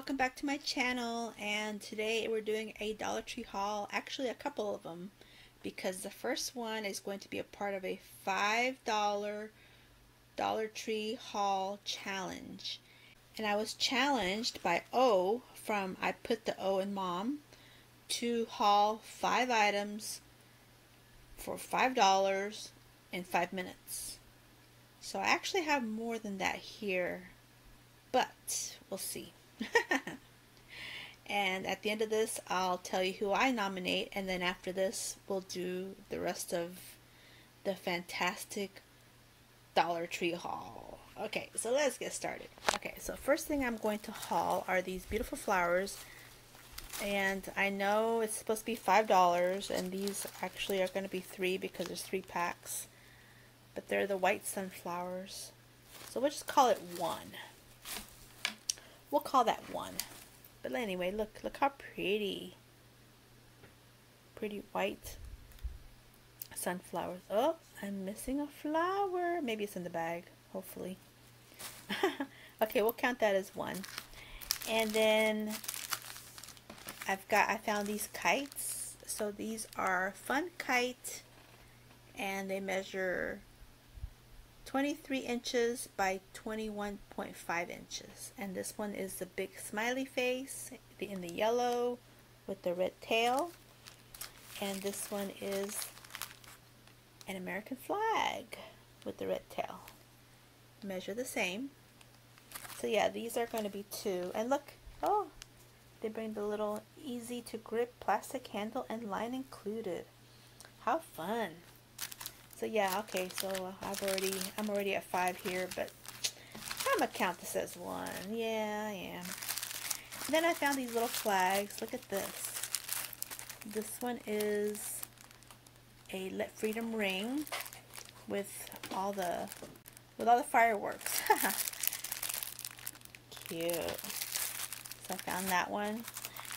welcome back to my channel and today we're doing a Dollar Tree haul actually a couple of them because the first one is going to be a part of a five dollar Dollar Tree haul challenge. And I was challenged by O from I put the O in mom to haul five items for five dollars in five minutes. So I actually have more than that here but we'll see and at the end of this, I'll tell you who I nominate, and then after this, we'll do the rest of the fantastic Dollar Tree haul. Okay, so let's get started. Okay, so first thing I'm going to haul are these beautiful flowers. And I know it's supposed to be $5, and these actually are going to be 3 because there's 3 packs. But they're the white sunflowers. So we'll just call it 1. We'll call that one. But anyway, look, look how pretty. Pretty white sunflowers. Oh, I'm missing a flower. Maybe it's in the bag, hopefully. okay, we'll count that as one. And then I've got, I found these kites. So these are Fun Kite and they measure 23 inches by 21.5 inches. And this one is the big smiley face in the yellow with the red tail. And this one is an American flag with the red tail. Measure the same. So yeah these are going to be two. And look oh they bring the little easy to grip plastic handle and line included. How fun so yeah, okay, so I've already, I'm already at five here, but I'm gonna count this as one. Yeah, I am. And then I found these little flags. Look at this. This one is a Let Freedom ring with all the, with all the fireworks. Cute. So I found that one.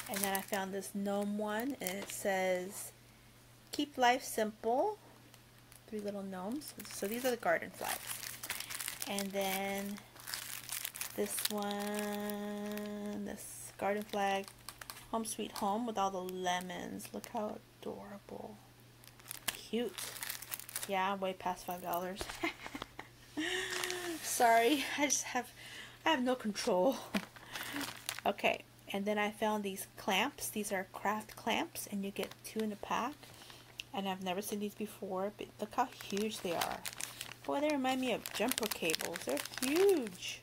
And then I found this gnome one, and it says, Keep life simple three little gnomes. So these are the garden flags. And then this one, this garden flag, Home Sweet Home with all the lemons. Look how adorable. Cute. Yeah, way past $5. Sorry, I just have, I have no control. okay, and then I found these clamps. These are craft clamps, and you get two in a pack and I've never seen these before, but look how huge they are. Boy, they remind me of jumper cables. They're huge.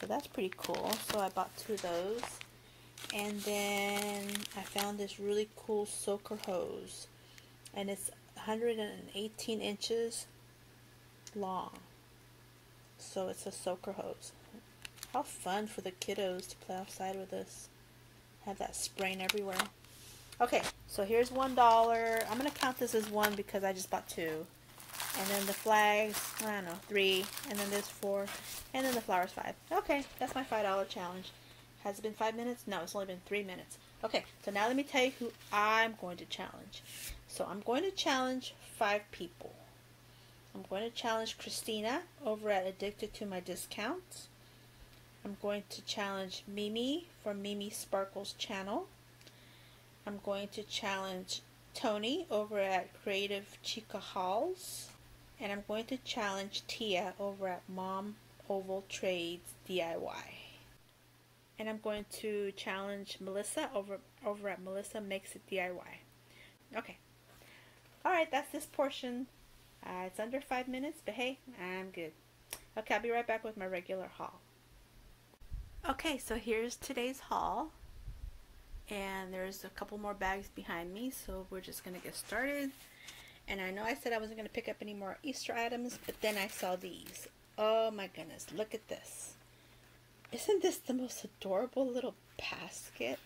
So that's pretty cool. So I bought two of those. And then I found this really cool soaker hose. And it's 118 inches long. So it's a soaker hose. How fun for the kiddos to play outside with this. Have that spraying everywhere. Okay, so here's one dollar. I'm gonna count this as one because I just bought two. And then the flags, I don't know, three. And then there's four. And then the flowers, five. Okay, that's my five dollar challenge. Has it been five minutes? No, it's only been three minutes. Okay, so now let me tell you who I'm going to challenge. So I'm going to challenge five people. I'm going to challenge Christina over at Addicted to My Discounts. I'm going to challenge Mimi from Mimi Sparkles channel. I'm going to challenge Toni over at Creative Chica Hauls. And I'm going to challenge Tia over at Mom Oval Trades DIY. And I'm going to challenge Melissa over, over at Melissa Makes It DIY. Okay. Alright, that's this portion. Uh, it's under five minutes, but hey, I'm good. Okay, I'll be right back with my regular haul. Okay, so here's today's haul and there's a couple more bags behind me so we're just gonna get started. And I know I said I wasn't gonna pick up any more Easter items but then I saw these. Oh my goodness look at this. Isn't this the most adorable little basket?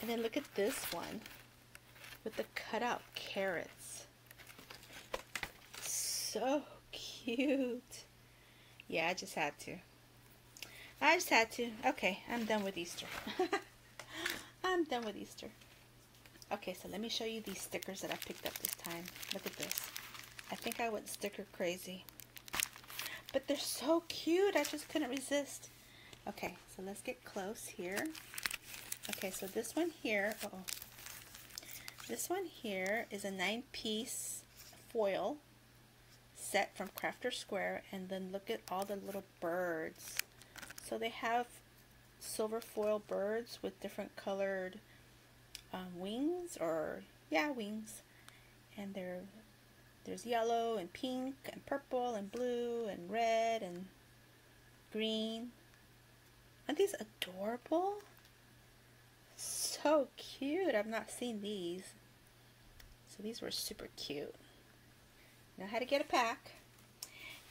And then look at this one with the cutout carrots. So cute. Yeah I just had to. I just had to. Okay I'm done with Easter I'm done with Easter. Okay, so let me show you these stickers that I picked up this time. Look at this. I think I went sticker crazy. But they're so cute. I just couldn't resist. Okay, so let's get close here. Okay, so this one here, uh oh This one here is a nine piece foil set from Crafter's Square and then look at all the little birds. So they have silver foil birds with different colored um, wings or yeah wings and they're there's yellow and pink and purple and blue and red and green. Aren't these adorable? So cute. I've not seen these. So these were super cute. Know how to get a pack.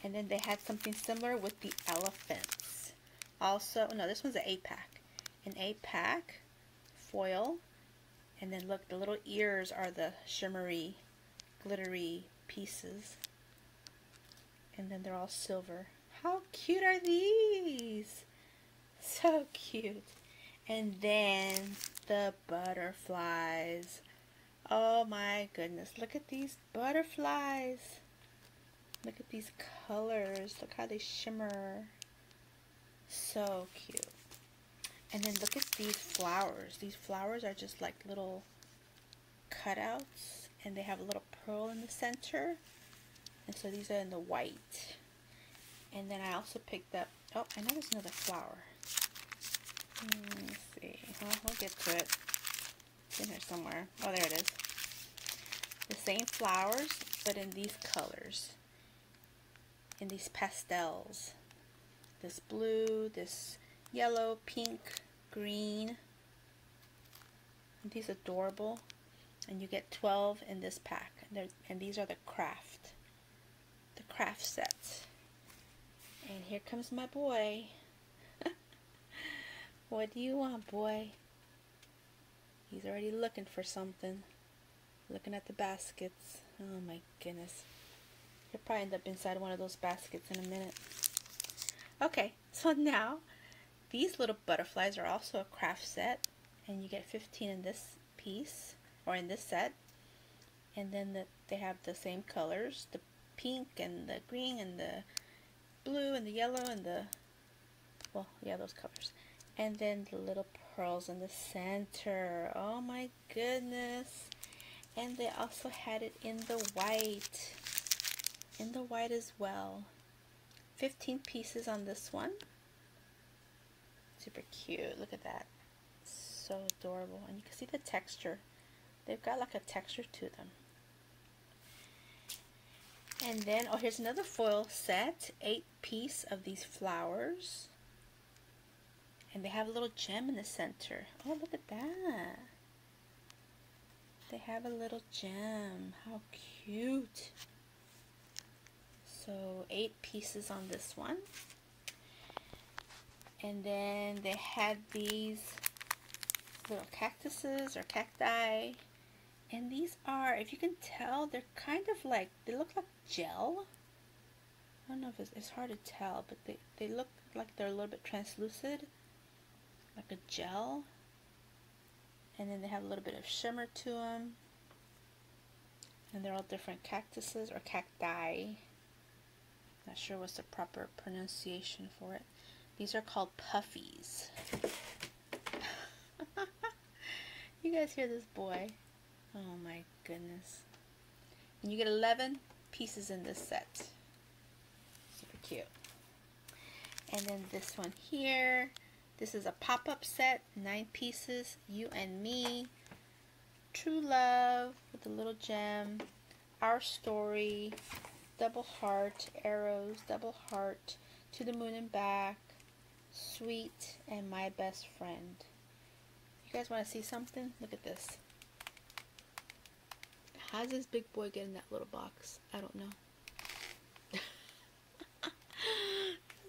And then they had something similar with the elephants. Also, no, this one's an 8 pack. An 8 pack, foil, and then look, the little ears are the shimmery, glittery pieces. And then they're all silver. How cute are these? So cute. And then the butterflies. Oh my goodness. Look at these butterflies. Look at these colors. Look how they shimmer. So cute. And then look at these flowers. These flowers are just like little cutouts. And they have a little pearl in the center. And so these are in the white. And then I also picked up, oh, I know there's another flower. Hmm, Let me see. Well, we'll get to it. It's in here somewhere. Oh, there it is. The same flowers, but in these colors. In these pastels. This blue, this yellow, pink, green. Aren't these adorable? And you get 12 in this pack. And, and these are the craft. The craft sets. And here comes my boy. what do you want, boy? He's already looking for something. Looking at the baskets. Oh my goodness. He'll probably end up inside one of those baskets in a minute. Okay, so now these little butterflies are also a craft set. And you get 15 in this piece, or in this set. And then the, they have the same colors, the pink and the green and the blue and the yellow and the, well, yeah, those colors. And then the little pearls in the center. Oh my goodness. And they also had it in the white. In the white as well. 15 pieces on this one. Super cute. Look at that. So adorable. And you can see the texture. They've got like a texture to them. And then, oh, here's another foil set. Eight piece of these flowers. And they have a little gem in the center. Oh, look at that. They have a little gem. How cute. So, eight pieces on this one. And then they had these little cactuses or cacti. And these are, if you can tell, they're kind of like, they look like gel. I don't know if it's, it's hard to tell, but they, they look like they're a little bit translucent, Like a gel. And then they have a little bit of shimmer to them. And they're all different cactuses or cacti. Not sure what's the proper pronunciation for it. These are called puffies. you guys hear this boy? Oh my goodness. And you get 11 pieces in this set. Super cute. And then this one here. This is a pop-up set. Nine pieces. You and me. True Love with a little gem. Our Story. Double Heart. Arrows. Double Heart. To the Moon and Back. Sweet. And My Best Friend. You guys want to see something? Look at this. How's this big boy get in that little box? I don't know.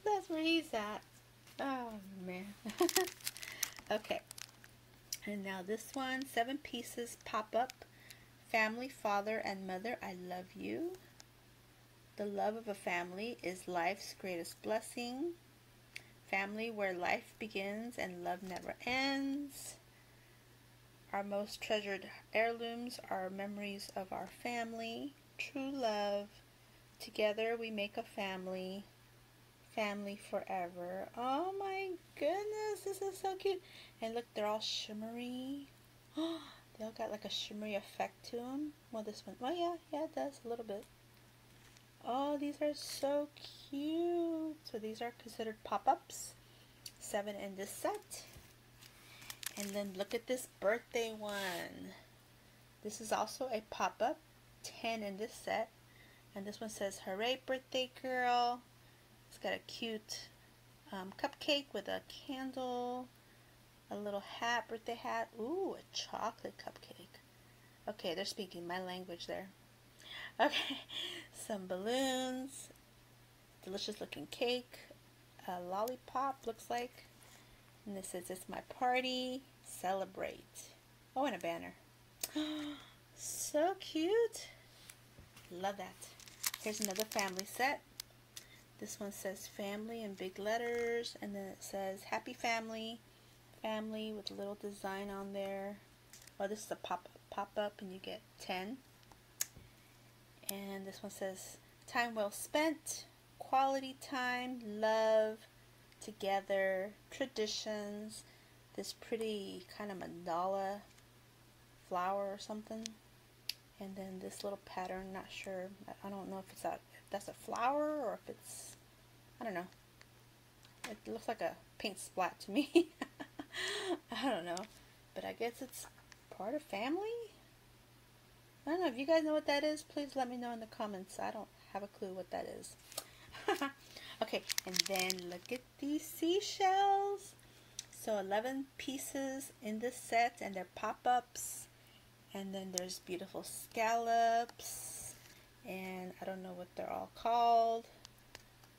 That's where he's at. Oh, man. okay. And now this one, seven pieces pop-up. Family, father, and mother, I love you. The love of a family is life's greatest blessing. Family where life begins and love never ends. Our most treasured heirlooms are memories of our family, true love. Together we make a family. family forever. Oh my goodness, this is so cute. And look, they're all shimmery. they all got like a shimmery effect to them. Well, this one, well, yeah, yeah, it does a little bit. Oh, these are so cute. So these are considered pop-ups. Seven in this set. And then look at this birthday one. This is also a pop-up. 10 in this set. And this one says, Hooray, birthday girl. It's got a cute um, cupcake with a candle, a little hat, birthday hat. Ooh, a chocolate cupcake. Okay, they're speaking my language there. Okay, some balloons, delicious looking cake, a lollipop looks like. And this says, It's my party, celebrate. Oh, and a banner. so cute. Love that. Here's another family set. This one says family in big letters, and then it says happy family, family with a little design on there. Oh, this is a pop pop up, and you get 10. And this one says time well spent, quality time, love, together, traditions, this pretty kind of mandala flower or something. And then this little pattern not sure. I don't know if it's a if that's a flower or if it's I don't know. It looks like a paint splat to me. I don't know. But I guess it's part of family I don't know. If you guys know what that is please let me know in the comments. I don't have a clue what that is. Okay and then look at these seashells. So 11 pieces in this set and they're pop-ups. And then there's beautiful scallops and I don't know what they're all called.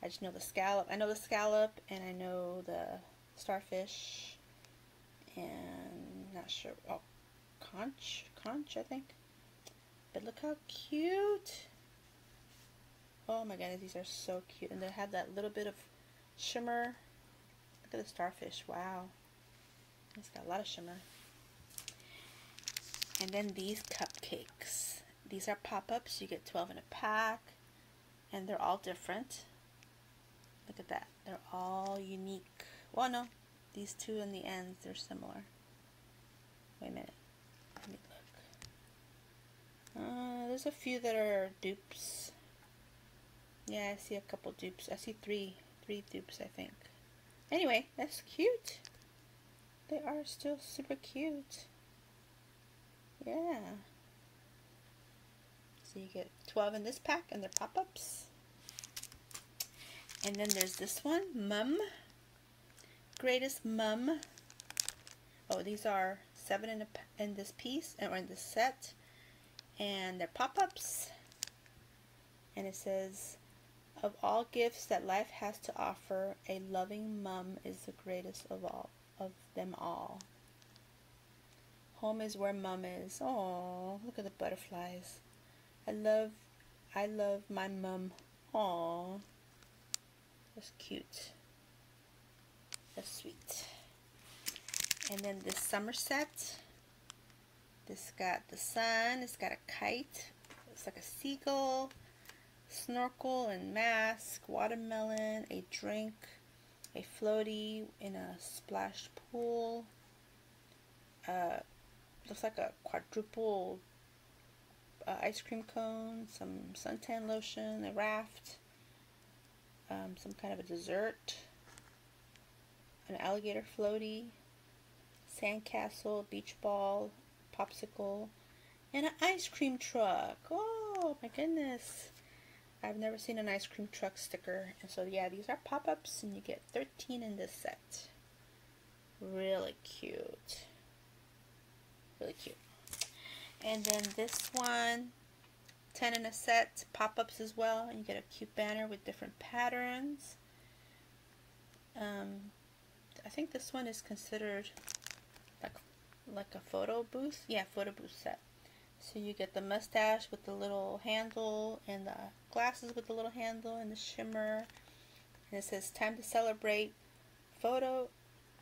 I just know the scallop I know the scallop and I know the starfish and not sure oh conch conch I think but look how cute oh my goodness these are so cute and they have that little bit of shimmer look at the starfish wow it's got a lot of shimmer and then these cupcakes. These are pop-ups. You get 12 in a pack. And they're all different. Look at that. They're all unique. Well, no. These two in the ends, they're similar. Wait a minute. Uh, there's a few that are dupes. Yeah, I see a couple dupes. I see three. Three dupes, I think. Anyway, that's cute. They are still super cute. Yeah. So you get 12 in this pack and they're pop-ups. And then there's this one, Mum. Greatest Mum. Oh, these are seven in, a, in this piece, or in this set. And they're pop-ups. And it says, of all gifts that life has to offer, a loving mum is the greatest of all of them all. Home is where mom is. Oh, look at the butterflies. I love, I love my mom. Oh, that's cute. That's sweet. And then this Somerset. This got the sun. It's got a kite. It's like a seagull. Snorkel and mask. Watermelon. A drink. A floaty in a splashed pool. Uh, looks like a quadruple uh, ice cream cone, some suntan lotion, a raft, um, some kind of a dessert, an alligator floaty, sandcastle, beach ball, popsicle, and an ice cream truck. Oh my goodness. I've never seen an ice cream truck sticker. And so yeah, these are pop-ups and you get 13 in this set. Really cute really cute. And then this one, 10 in a set, pop-ups as well. And you get a cute banner with different patterns. Um, I think this one is considered like a photo booth. Yeah, photo booth set. So you get the mustache with the little handle and the glasses with the little handle and the shimmer. And it says time to celebrate photo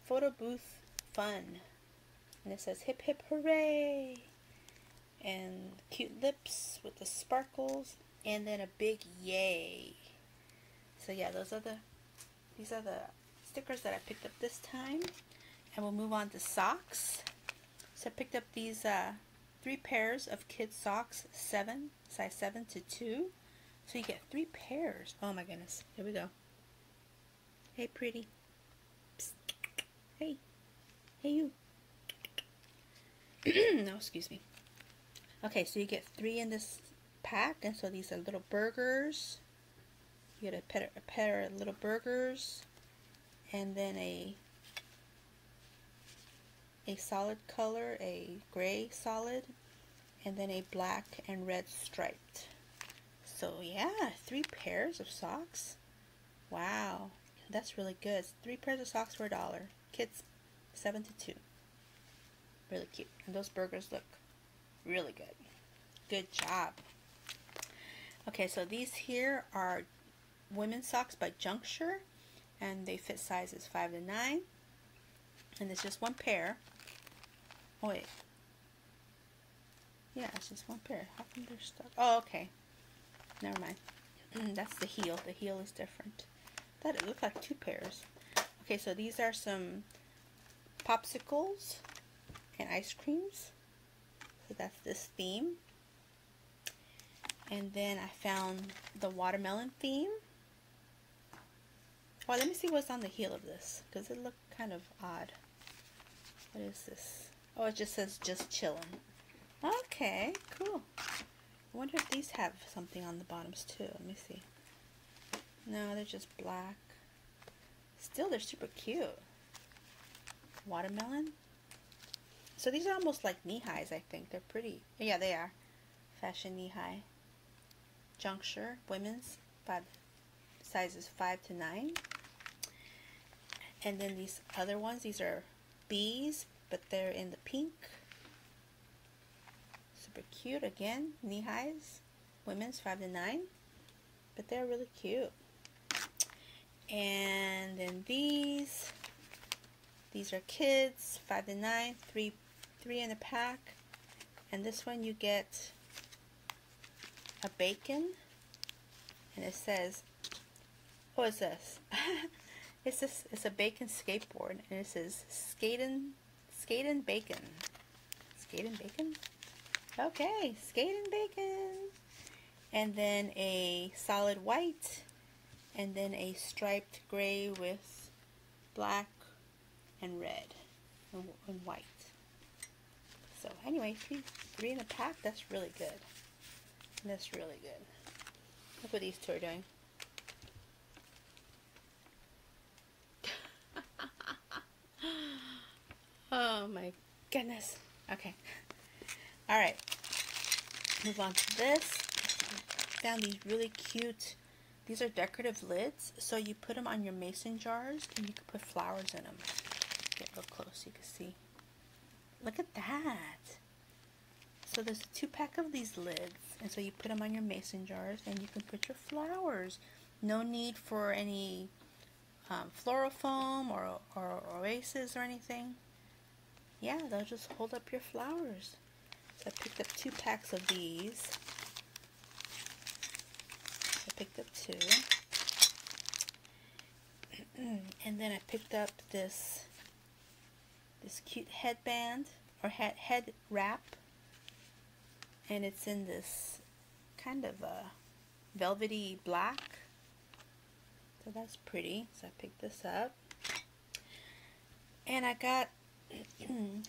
photo booth fun and it says hip hip hooray and cute lips with the sparkles and then a big yay so yeah those are the these are the stickers that I picked up this time. And we'll move on to socks. So I picked up these uh, three pairs of kids socks, seven, size seven to two. So you get three pairs. Oh my goodness. Here we go. Hey, pretty. Psst. Hey. Hey, you. no, excuse me. Okay, so you get three in this pack. And so these are little burgers. You get a pair, a pair of little burgers. And then a a solid color, a gray solid, and then a black and red striped. So yeah, three pairs of socks. Wow, that's really good. Three pairs of socks for a dollar. Kids, seven to two. Really cute. And those burgers look really good. Good job. Okay, so these here are women's socks by Juncture, and they fit sizes 5 to 9. And it's just one pair. Oh, wait. Yeah, it's just one pair. How come they're stuck? Oh, okay. Never mind. That's the heel. The heel is different. That it looked like two pairs. Okay, so these are some popsicles and ice creams. So that's this theme. And then I found the watermelon theme. Well, let me see what's on the heel of this, because it looked kind of odd. What is this? Oh, it just says just chilling. Okay, cool. I wonder if these have something on the bottoms too. Let me see. No, they're just black. Still, they're super cute. Watermelon. So these are almost like knee-highs, I think. They're pretty. Yeah, they are. Fashion knee-high. Juncture, women's, five, sizes 5 to 9. And then these other ones, these are bees, but they're in the pink. Super cute again, knee highs, women's 5 to 9. But they're really cute. And then these, these are kids, 5 to 9, 3, three in a pack. And this one you get a bacon. And it says, what is this? It's this. It's a bacon skateboard, and it says skating, skating bacon, skating bacon. Okay, skating bacon, and then a solid white, and then a striped gray with black and red and, and white. So anyway, three, three in a pack. That's really good. That's really good. Look what these two are doing. Oh my goodness. Okay. Alright. Move on to this. Found these really cute, these are decorative lids. So you put them on your mason jars and you can put flowers in them. Get real close you can see. Look at that. So there's a two pack of these lids. And so you put them on your mason jars and you can put your flowers. No need for any um, floral foam or, or oasis or anything yeah, they'll just hold up your flowers. So I picked up two packs of these. I picked up two. and then I picked up this this cute headband or head head wrap and it's in this kind of a velvety black so that's pretty so I picked this up and I got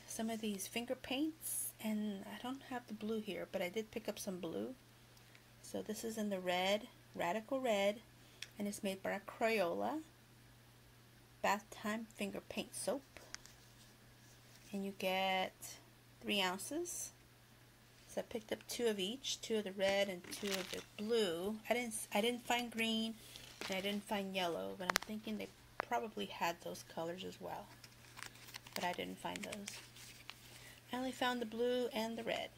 some of these finger paints and I don't have the blue here but I did pick up some blue. So this is in the red radical red and it's made by Crayola. Bath time finger paint soap. And you get three ounces. So I picked up two of each two of the red and two of the blue. I didn't I didn't find green and I didn't find yellow but I'm thinking they probably had those colors as well but I didn't find those. I only found the blue and the red.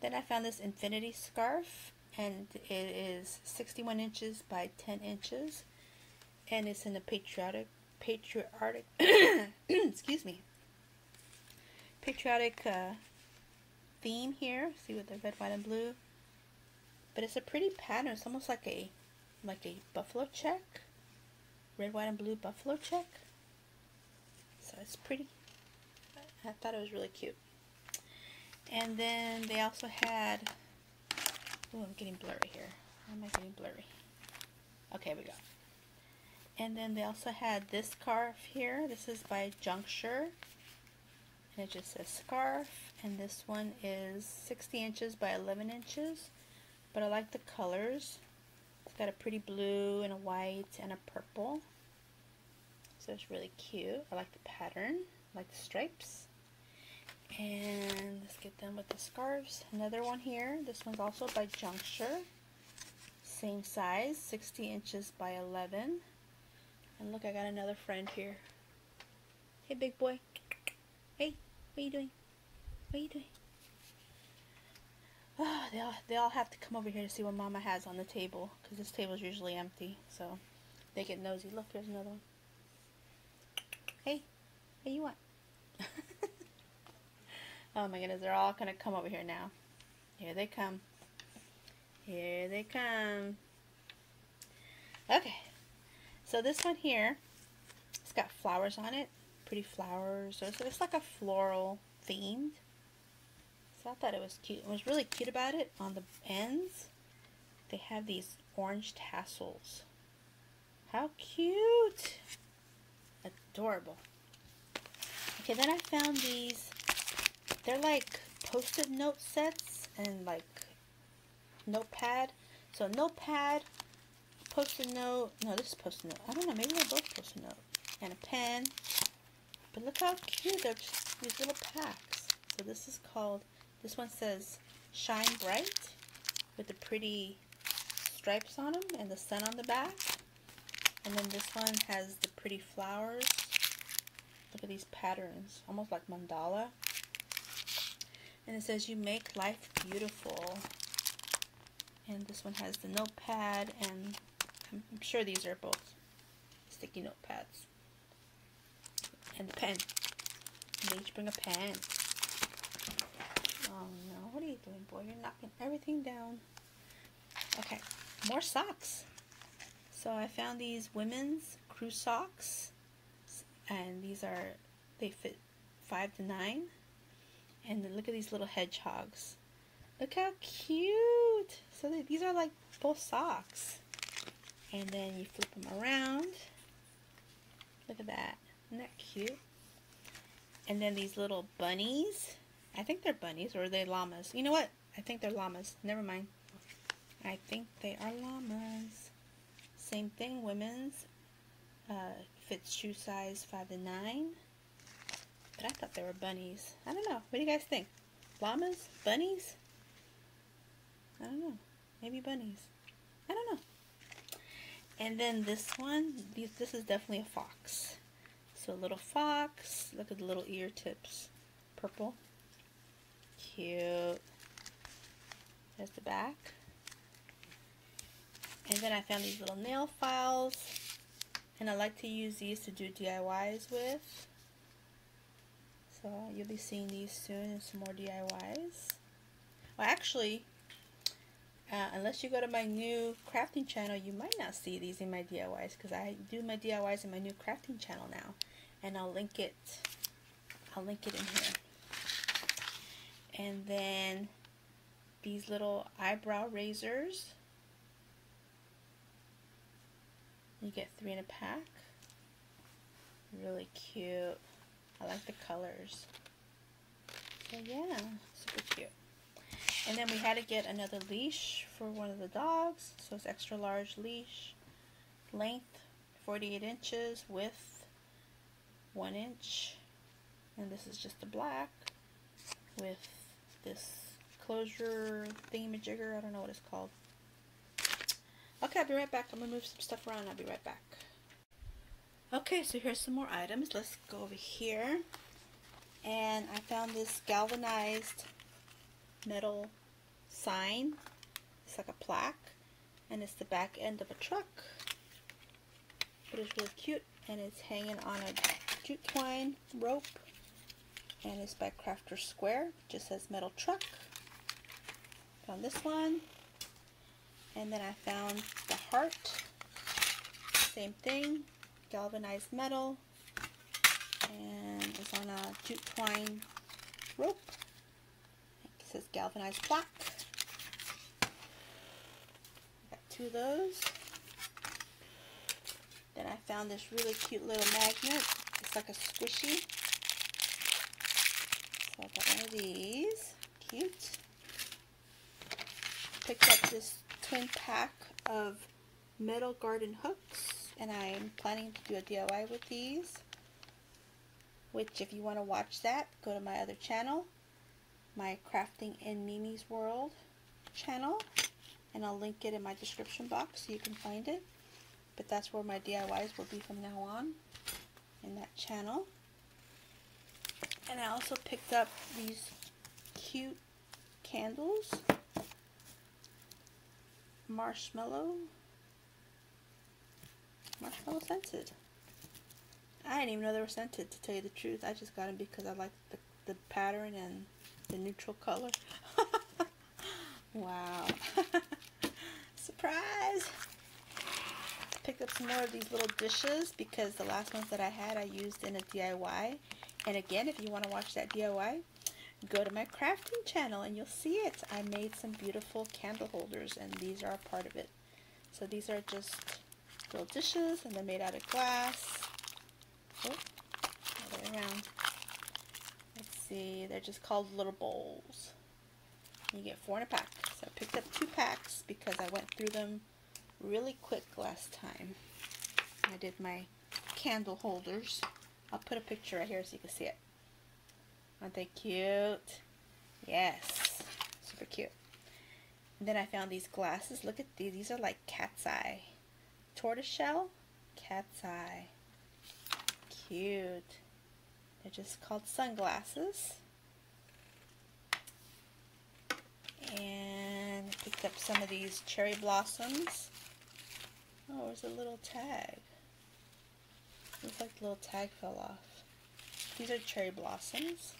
Then I found this infinity scarf and it is 61 inches by 10 inches and it's in a patriotic patriotic excuse me patriotic uh, theme here see with the red white and blue but it's a pretty pattern it's almost like a like a buffalo check red, white, and blue buffalo check. It's pretty. I thought it was really cute. And then they also had, oh, I'm getting blurry here. Why am I getting blurry? Okay, we go. And then they also had this scarf here. This is by Juncture. And it just says scarf. And this one is 60 inches by 11 inches. But I like the colors. It's got a pretty blue and a white and a purple. So it's really cute. I like the pattern. I like the stripes. And let's get them with the scarves. Another one here. This one's also by Juncture. Same size, 60 inches by 11. And look, I got another friend here. Hey, big boy. Hey, what are you doing? What are you doing? Oh, they all, they all have to come over here to see what Mama has on the table. Because this table is usually empty. So they get nosy. Look, there's another one. Hey, what you want? oh my goodness, they're all going to come over here now. Here they come. Here they come. Okay, so this one here, it's got flowers on it, pretty flowers. So it's, like a floral themed. So I thought it was cute. It was really cute about it on the ends. They have these orange tassels. How cute! Adorable. Okay, then I found these. They're like post-it note sets and like notepad. So notepad post-it note. No, this is post-it note. I don't know. Maybe they're both post-it note. And a pen. But look how cute. They're just these little packs. So this is called, this one says Shine Bright with the pretty stripes on them and the sun on the back. And then this one has the pretty flowers. Look at these patterns. Almost like mandala. And it says, you make life beautiful. And this one has the notepad and I'm sure these are both sticky notepads. And the pen. They each bring a pen. Oh no, what are you doing, boy? You're knocking everything down. Okay, more socks. So I found these women's crew socks. And these are, they fit 5 to 9. And look at these little hedgehogs. Look how cute! So they, these are like full socks. And then you flip them around. Look at that. Isn't that cute? And then these little bunnies. I think they're bunnies or are they llamas? You know what? I think they're llamas. Never mind. I think they are llamas same thing women's uh, fits shoe size 5 to 9 but I thought they were bunnies I don't know what do you guys think llamas bunnies I don't know maybe bunnies I don't know and then this one, these, this is definitely a fox. So a little fox. Look at the little ear tips. Purple. Cute. There's the back. And then I found these little nail files. And I like to use these to do DIYs with. So you'll be seeing these soon and some more DIYs. Well, actually, uh, unless you go to my new crafting channel, you might not see these in my DIYs because I do my DIYs in my new crafting channel now. And I'll link it, I'll link it in here. And then these little eyebrow razors. You get three in a pack. Really cute. I like the colors. So yeah, super cute. And then we had to get another leash for one of the dogs. So it's extra large leash. Length 48 inches, width 1 inch. And this is just the black with this closure thingamajigger. I don't know what it's called. Okay, I'll be right back. I'm going to move some stuff around. I'll be right back. Okay, so here's some more items. Let's go over here. And I found this galvanized metal sign. It's like a plaque and it's the back end of a truck. But it's really cute and it's hanging on a jute twine rope and it's by Crafter's Square. It just says metal truck. Found this one and then I found the heart. Same thing. galvanized metal and it's on a jute twine rope. It says galvanized black. Got two of those. Then I found this really cute little magnet. It's like a squishy. So I got one of these. Cute. Picked up this twin pack of metal garden hooks and I'm planning to do a DIY with these which if you want to watch that go to my other channel my crafting in Mimi's world channel and I'll link it in my description box so you can find it. But that's where my DIYs will be from now on in that channel. And I also picked up these cute candles marshmallow marshmallow scented. I didn't even know they were scented, to tell you the truth. I just got them because I like the, the pattern and the neutral color. wow. Surprise! Picked up some more of these little dishes because the last ones that I had I used in a DIY. And again, if you want to watch that DIY, go to my crafting channel and you'll see it. I made some beautiful candle holders and these are a part of it. So these are just little dishes and they're made out of glass. Oh, other way around. Let's see, they're just called little bowls. You get four in a pack. So I picked up two packs because I went through them really quick last time. I did my candle holders. I'll put a picture right here so you can see it. Aren't they cute? Yes, super cute. And then I found these glasses. Look at these. These are like cat's eye tortoiseshell, cat's eye. Cute. They're just called sunglasses. And I picked up some of these cherry blossoms. Oh, there's a little tag. Looks like the little tag fell off. These are cherry blossoms.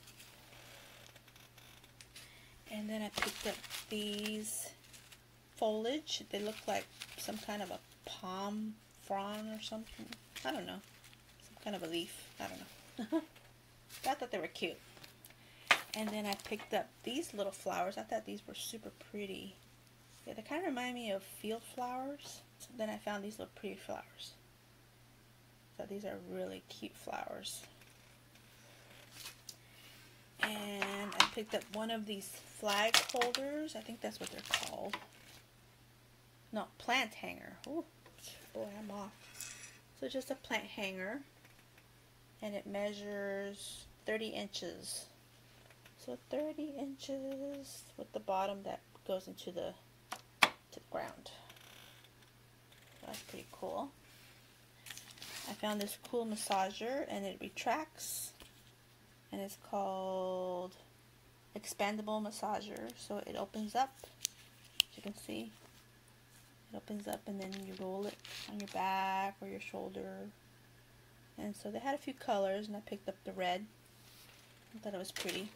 And then I picked up these foliage. They look like some kind of a palm frond or something. I don't know. Some kind of a leaf. I don't know. I thought they were cute. And then I picked up these little flowers. I thought these were super pretty. Yeah, they kind of remind me of field flowers. So then I found these little pretty flowers. So these are really cute flowers. And I picked up one of these flag holders. I think that's what they're called. No, plant hanger. Oh, boy, I'm off. So just a plant hanger. And it measures 30 inches. So 30 inches with the bottom that goes into the, to the ground. That's pretty cool. I found this cool massager and it retracts and it's called expandable massager so it opens up as you can see it opens up and then you roll it on your back or your shoulder. And so they had a few colors and I picked up the red. I thought it was pretty.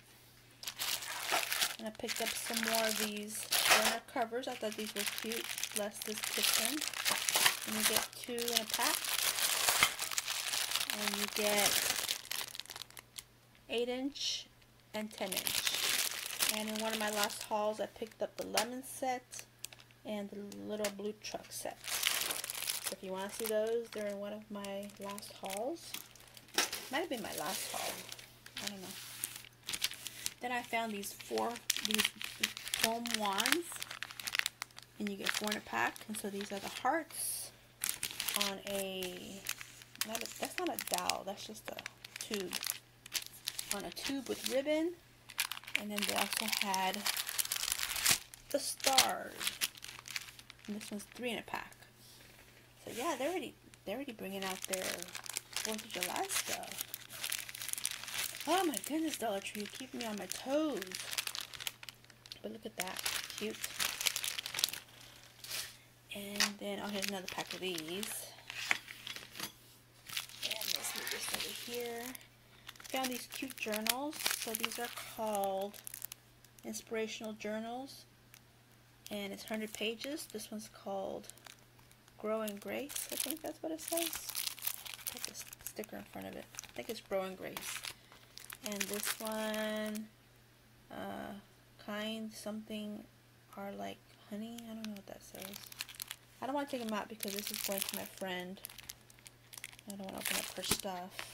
And I picked up some more of these burner covers. I thought these were cute. Bless this kitchen. And you get two in a pack. And you get 8 inch and 10 inch. And in one of my last hauls I picked up the lemon set and the little blue truck sets. So if you want to see those, they're in one of my last hauls. Might have been my last haul. I don't know. Then I found these four, these foam wands. And you get four in a pack. And so these are the hearts on a, not a that's not a dowel, that's just a tube. On a tube with ribbon. And then they also had the stars and this one's three in a pack. So yeah, they're already they're already bringing out their Fourth of July stuff. Oh my goodness, Dollar Tree, keep me on my toes. But look at that, cute. And then, oh, here's another pack of these. And let's over here. Found these cute journals. So these are called inspirational journals and it's 100 pages. This one's called Growing Grace, I think that's what it says. Put this sticker in front of it. I think it's Growing Grace. And this one, uh, kind something are like honey. I don't know what that says. I don't want to take them out because this is going to my friend. I don't want to open up her stuff.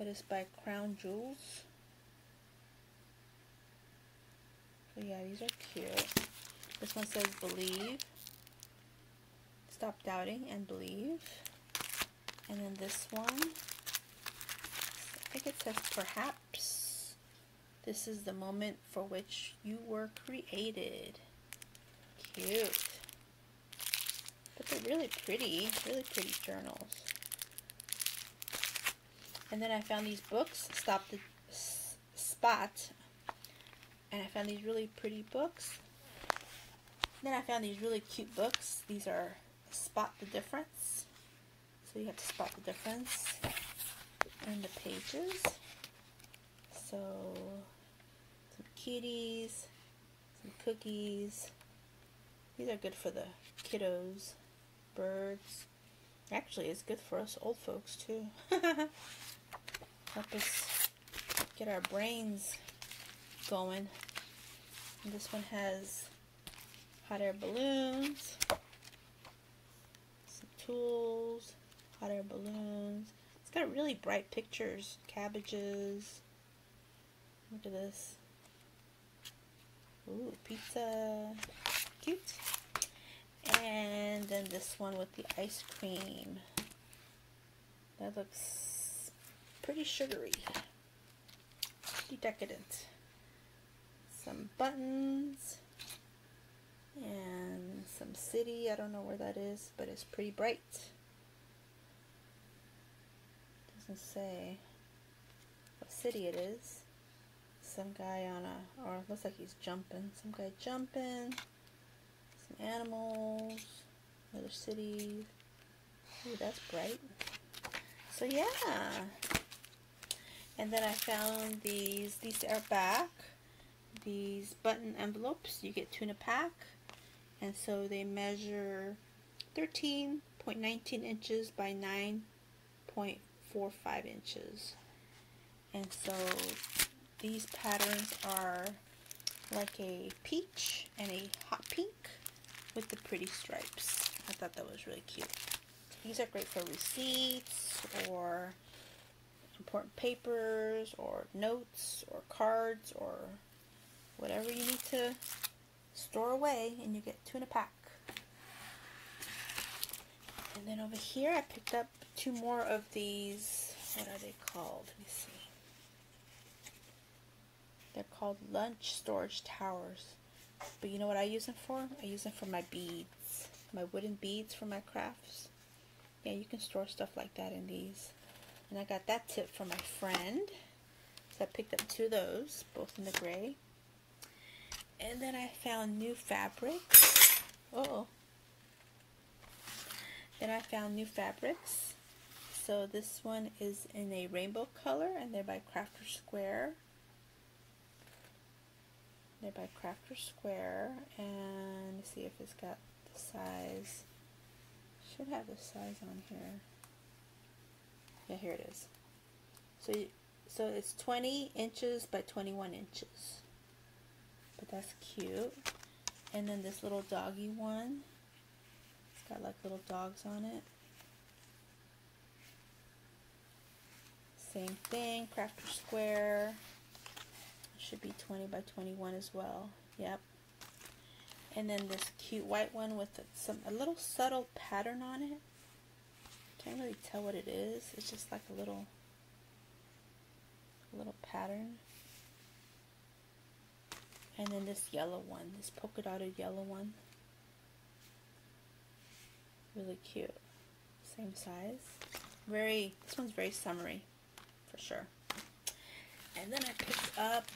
But it's by Crown Jewels. So yeah, these are cute. This one says believe. Stop doubting and believe. And then this one, I think it says perhaps. This is the moment for which you were created. Cute. But they're really pretty, really pretty journals. And then I found these books, Stop the Spot. And I found these really pretty books. Then I found these really cute books. These are Spot the Difference. So you have to spot the difference in the pages. So, some kitties, some cookies. These are good for the kiddos, birds. Actually, it's good for us old folks too. Help us get our brains going. And this one has hot air balloons, some tools, hot air balloons. It's got really bright pictures, cabbages. Look at this. Ooh, pizza. Cute. And then this one with the ice cream. That looks pretty sugary. Pretty decadent. Some buttons. And some city. I don't know where that is, but it's pretty bright. Doesn't say what city it is. Some guy on a, or looks like he's jumping. Some guy jumping some animals, another city. Ooh, that's bright. So yeah. And then I found these, these are back. These button envelopes, you get two in a pack. And so they measure 13.19 inches by 9.45 inches. And so these patterns are like a peach and a hot pink with the pretty stripes. I thought that was really cute. These are great for receipts or important papers or notes or cards or whatever you need to store away and you get two in a pack. And then over here I picked up two more of these, what are they called? Let me see. They're called lunch storage towers. But you know what I use them for? I use them for my beads. My wooden beads for my crafts. Yeah, you can store stuff like that in these. And I got that tip from my friend. So I picked up two of those, both in the gray. And then I found new fabrics. Uh oh. Then I found new fabrics. So this one is in a rainbow color and they're by Crafter's Square. They're by Crafter's Square, and see if it's got the size. Should have the size on here. Yeah, here it is. So, you, so it's 20 inches by 21 inches. But that's cute. And then this little doggy one. It's got like little dogs on it. Same thing, Crafter's Square should be 20 by 21 as well. Yep. And then this cute white one with some a little subtle pattern on it. Can't really tell what it is. It's just like a little a little pattern. And then this yellow one, this polka dotted yellow one. Really cute. Same size. Very, this one's very summery, for sure. And then I picked up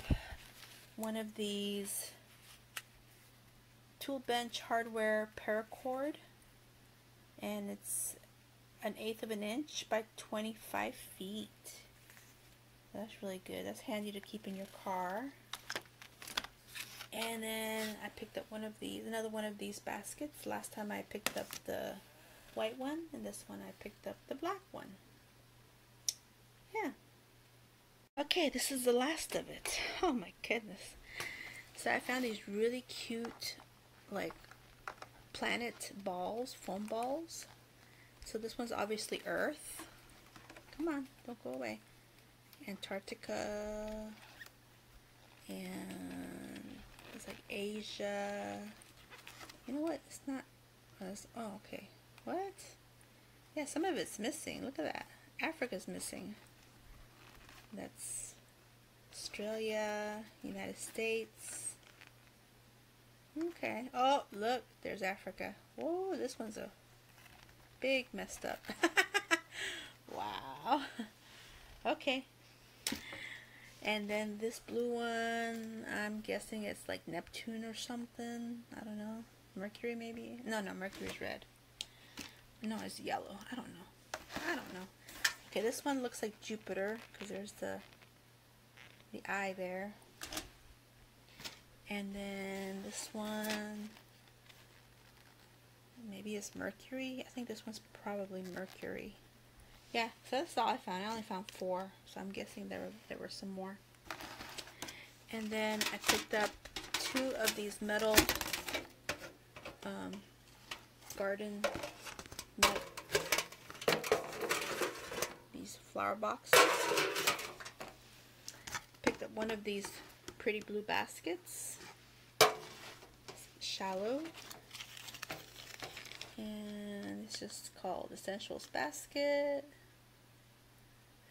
one of these tool bench hardware paracord and it's an eighth of an inch by 25 feet that's really good that's handy to keep in your car and then I picked up one of these another one of these baskets last time I picked up the white one, and this one I picked up the black one. Yeah. Okay, this is the last of it. Oh my goodness. So I found these really cute, like, planet balls, foam balls. So this one's obviously Earth. Come on, don't go away. Antarctica. And it's like Asia. You know what? It's not. Oh, okay. What? Yeah, some of it's missing. Look at that. Africa's missing. That's Australia, United States. Okay. Oh, look. There's Africa. Whoa, this one's a big messed up. wow. Okay. And then this blue one, I'm guessing it's like Neptune or something. I don't know. Mercury maybe? No, no, Mercury's red. No, it's yellow. I don't know. I don't know. Okay, this one looks like Jupiter because there's the the eye there. And then this one maybe it's Mercury. I think this one's probably Mercury. Yeah, so that's all I found. I only found four, so I'm guessing there there were some more. And then I picked up two of these metal um, garden net, these flower boxes. Picked up one of these pretty blue baskets, shallow, and it's just called Essentials Basket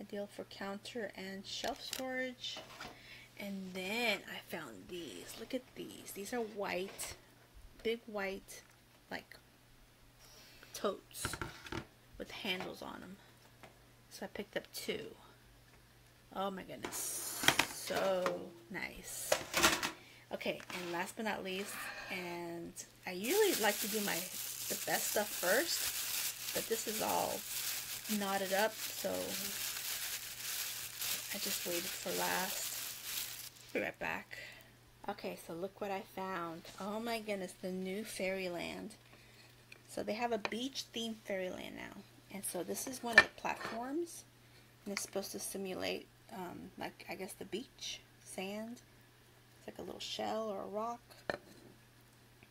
ideal for counter and shelf storage. And then I found these. Look at these. These are white, big white, like totes with handles on them. So I picked up two. Oh my goodness. So nice. Okay, and last but not least, and I usually like to do my the best stuff first, but this is all knotted up, so I just waited for last. Be right back. Okay, so look what I found. Oh my goodness, the new Fairyland. So they have a beach themed Fairyland now. And so this is one of the platforms. And it's supposed to simulate, um, like, I guess the beach, sand. It's like a little shell or a rock.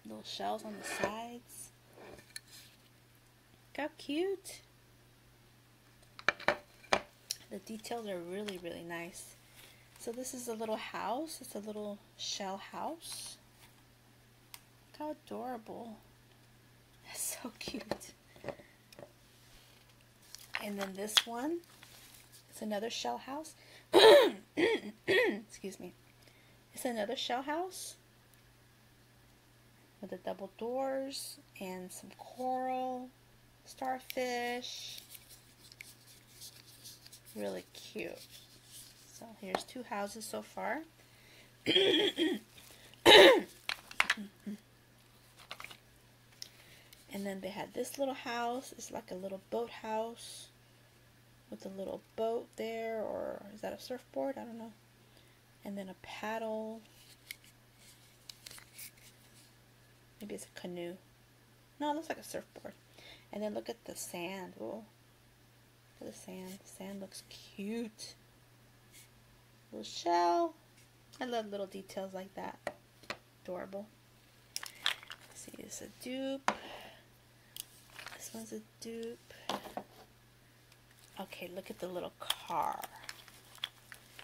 Little shells on the sides. Look how cute. The details are really, really nice. So this is a little house. It's a little shell house. Look how adorable. That's so cute. And then this one is another shell house. Excuse me. It's another shell house with the double doors and some coral, starfish, really cute. So here's two houses so far. and then they had this little house. It's like a little boat house with a little boat there, or is that a surfboard? I don't know. And then a paddle. Maybe it's a canoe. No, it looks like a surfboard. And then look at the sand. Oh, the sand. The sand looks cute. Little shell. I love little details like that. Adorable. Let's see, it's a dupe. This one's a dupe. Okay, look at the little car.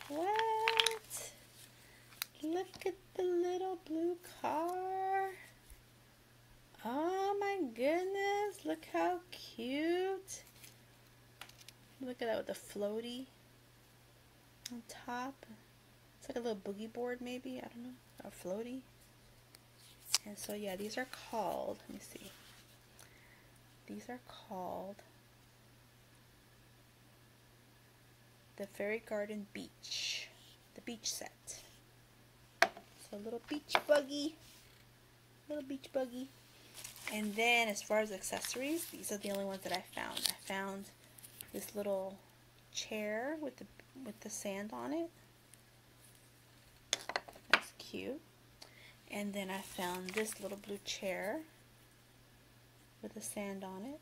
What? Look at the little blue car. Oh my goodness, look how cute. Look at that with the floaty on top. It's like a little boogie board maybe, I don't know, a floaty. And so yeah, these are called, let me see. These are called the Fairy Garden Beach, the beach set. So a little beach buggy, little beach buggy. And then as far as accessories, these are the only ones that I found. I found this little chair with the with the sand on it. That's cute. And then I found this little blue chair with the sand on it.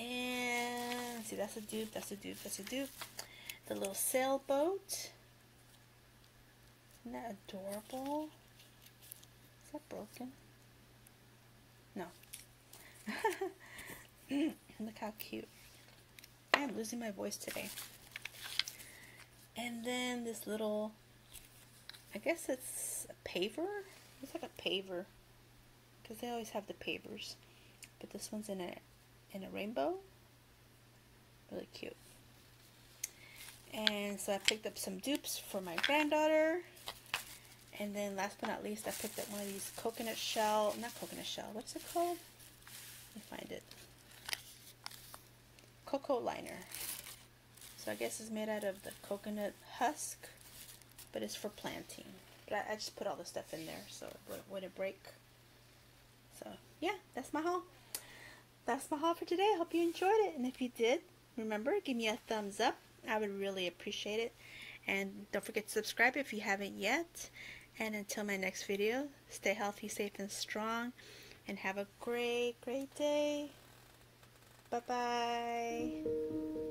And see that's a dupe, that's a dupe, that's a dupe. The little sailboat. Isn't that adorable? That broken? No. Look how cute. I am losing my voice today. And then this little, I guess it's a paver? It's like a paver. Because they always have the pavers. But this one's in a, in a rainbow. Really cute. And so I picked up some dupes for my granddaughter. And then last but not least, I picked up one of these coconut shell, not coconut shell, what's it called? Let me find it. Cocoa liner. So I guess it's made out of the coconut husk, but it's for planting. But I, I just put all the stuff in there so it wouldn't, wouldn't break. So yeah, that's my haul. That's my haul for today. I hope you enjoyed it. And if you did, remember, give me a thumbs up. I would really appreciate it. And don't forget to subscribe if you haven't yet. And until my next video, stay healthy, safe, and strong. And have a great, great day. Bye-bye.